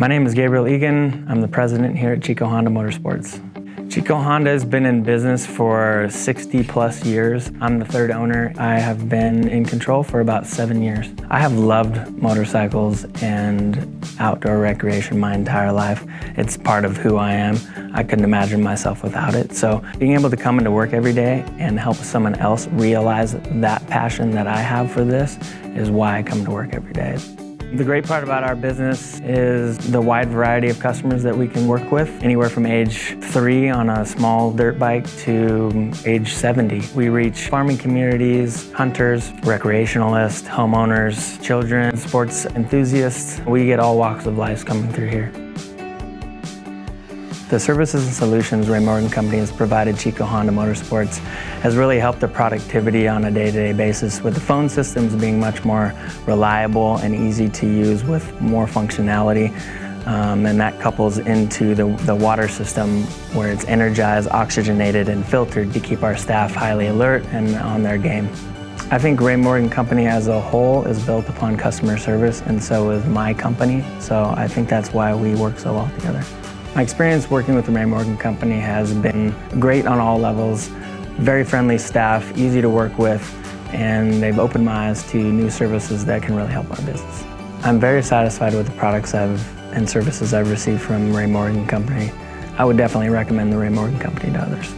My name is Gabriel Eggen. I'm the president here at Chico Honda Motorsports. Chico Honda has been in business for 60 plus years. I'm the third owner. I have been in control for about seven years. I have loved motorcycles and outdoor recreation my entire life. It's part of who I am. I couldn't imagine myself without it. So being able to come into work every day and help someone else realize that passion that I have for this is why I come to work every day. The great part about our business is the wide variety of customers that we can work with, anywhere from age three on a small dirt bike to age 70. We reach farming communities, hunters, recreationalists, homeowners, children, sports enthusiasts. We get all walks of life coming through here. The services and solutions Ray Morgan Company has provided Chico Honda Motorsports has really helped the productivity on a day-to-day -day basis with the phone systems being much more reliable and easy to use with more functionality. Um, and that couples into the, the water system where it's energized, oxygenated, and filtered to keep our staff highly alert and on their game. I think Ray Morgan Company as a whole is built upon customer service, and so is my company. So I think that's why we work so well together. My experience working with the Ray Morgan Company has been great on all levels. Very friendly staff, easy to work with, and they've opened my eyes to new services that can really help our business. I'm very satisfied with the products I've and services I've received from Ray Morgan Company. I would definitely recommend the Ray Morgan Company to others.